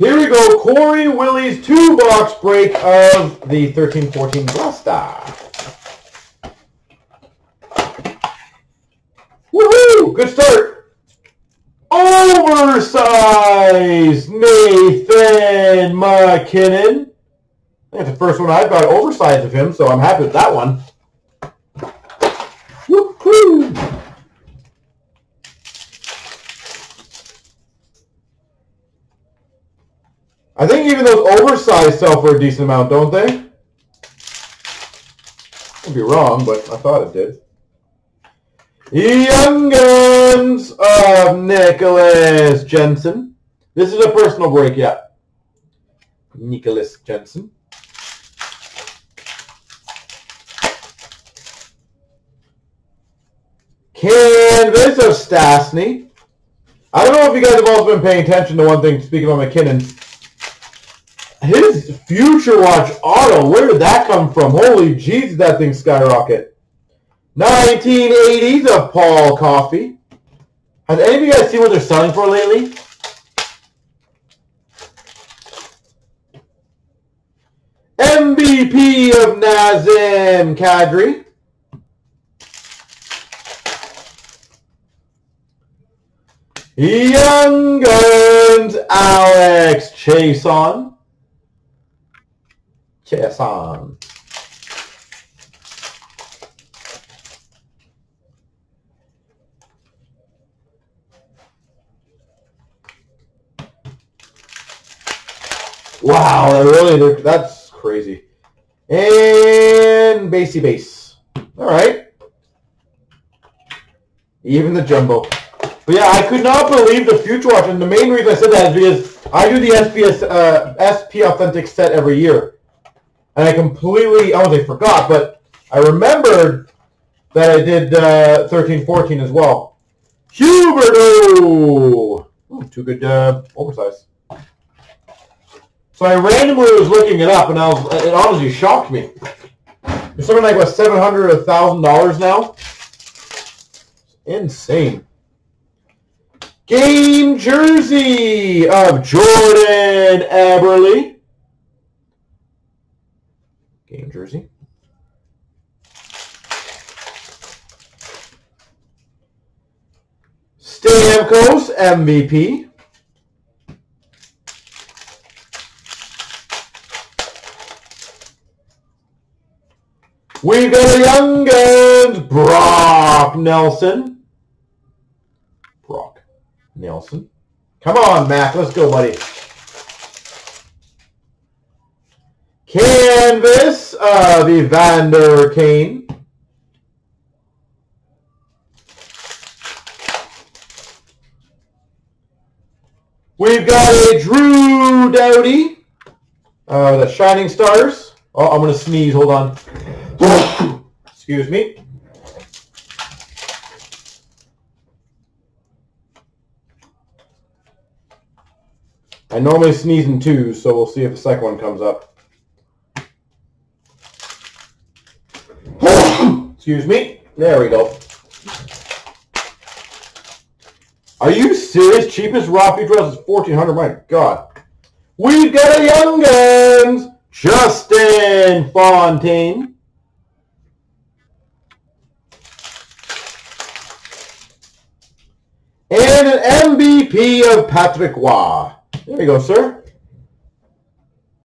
Here we go, Corey Willie's two-box break of the 13-14 Blaster. Woohoo! Good start. Oversized Nathan MacKinnon. I think it's the first one I've got oversized of him, so I'm happy with that one. Woohoo! I think even those oversized sell for a decent amount, don't they? I could be wrong, but I thought it did. Young Guns of Nicklas Jensen. This is a personal break, yeah. Nicklas Jensen. Canvas of Stastny. I don't know if you guys have also been paying attention to one thing, speaking about MacKinnon. His Future Watch Auto, where did that come from? Holy jeez, that thing skyrocket. 1980s of Paul Coffey. Has any of you guys seen what they're selling for lately? MVP of Nazem Kadri. Young Guns Alex Chiasson. Chiasson. Wow, that really that's crazy. And basey base. All right. Even the jumbo. But yeah, I could not believe the Future Watch, and the main reason I said that is because I do the SPS, uh, SP Authentic set every year. And I completely, I won't say forgot, but I remembered that I did uh, 13, 14 as well. Huberdeau! Ooh, too good uh, oversize. So I randomly was looking it up, and I was, it honestly shocked me. It's something like, what, 700 or $1,000 now? Insane. Game jersey of Jordan Eberle. Game jersey. Stamkos MVP. We've got a Young Guns, Brock Nelson. Brock Nelson. Come on, Mac. Let's go, buddy. Canvas of Evander Kane. We've got a Drew Doughty. Uh, the Shining Stars. Oh, I'm going to sneeze. Hold on. Excuse me. I normally sneeze in twos, so we'll see if the second one comes up. Excuse me. There we go. Are you serious? Cheapest raw dress is 1400 My God. We've got a Young Guns. Justin Fontaine. And an MVP of Patrick Waugh. There you go, sir.